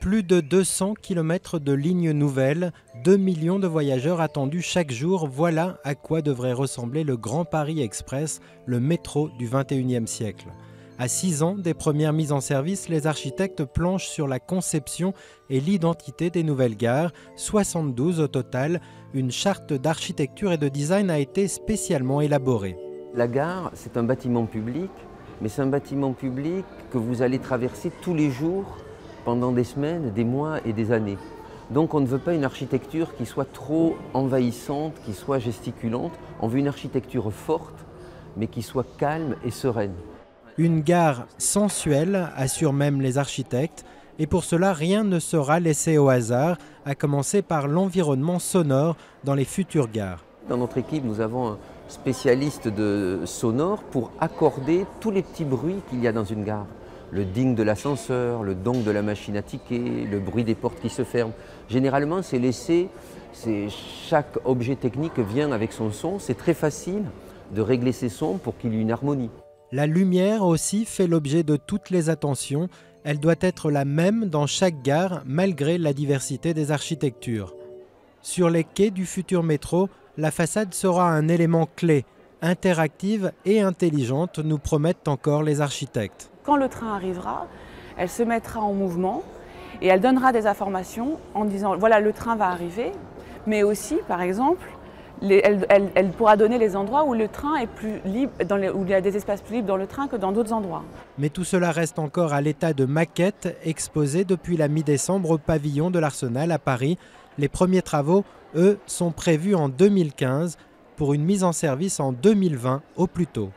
Plus de 200 km de lignes nouvelles, 2 millions de voyageurs attendus chaque jour, voilà à quoi devrait ressembler le Grand Paris Express, le métro du 21e siècle. À 6 ans des premières mises en service, les architectes planchent sur la conception et l'identité des nouvelles gares, 72 au total. Une charte d'architecture et de design a été spécialement élaborée. La gare, c'est un bâtiment public, mais c'est un bâtiment public que vous allez traverser tous les jours pendant des semaines, des mois et des années. Donc on ne veut pas une architecture qui soit trop envahissante, qui soit gesticulante. On veut une architecture forte, mais qui soit calme et sereine. Une gare sensuelle, assurent même les architectes, et pour cela rien ne sera laissé au hasard, à commencer par l'environnement sonore dans les futures gares. Dans notre équipe, nous avons un spécialiste de sonore pour accorder tous les petits bruits qu'il y a dans une gare le ding de l'ascenseur, le dong de la machine à ticket, le bruit des portes qui se ferment. Généralement, c'est laissé, chaque objet technique vient avec son son. C'est très facile de régler ses sons pour qu'il y ait une harmonie. La lumière aussi fait l'objet de toutes les attentions. Elle doit être la même dans chaque gare malgré la diversité des architectures. Sur les quais du futur métro, la façade sera un élément clé, interactive et intelligente, nous promettent encore les architectes quand le train arrivera, elle se mettra en mouvement et elle donnera des informations en disant voilà le train va arriver, mais aussi par exemple elle, pourra donner les endroits où le train est plus libre, où il y a des espaces plus libres dans le train que dans d'autres endroits. Mais tout cela reste encore à l'état de maquette exposée depuis la mi-décembre au pavillon de l'Arsenal à Paris. Les premiers travaux, eux, sont prévus en 2015 pour une mise en service en 2020 au plus tôt.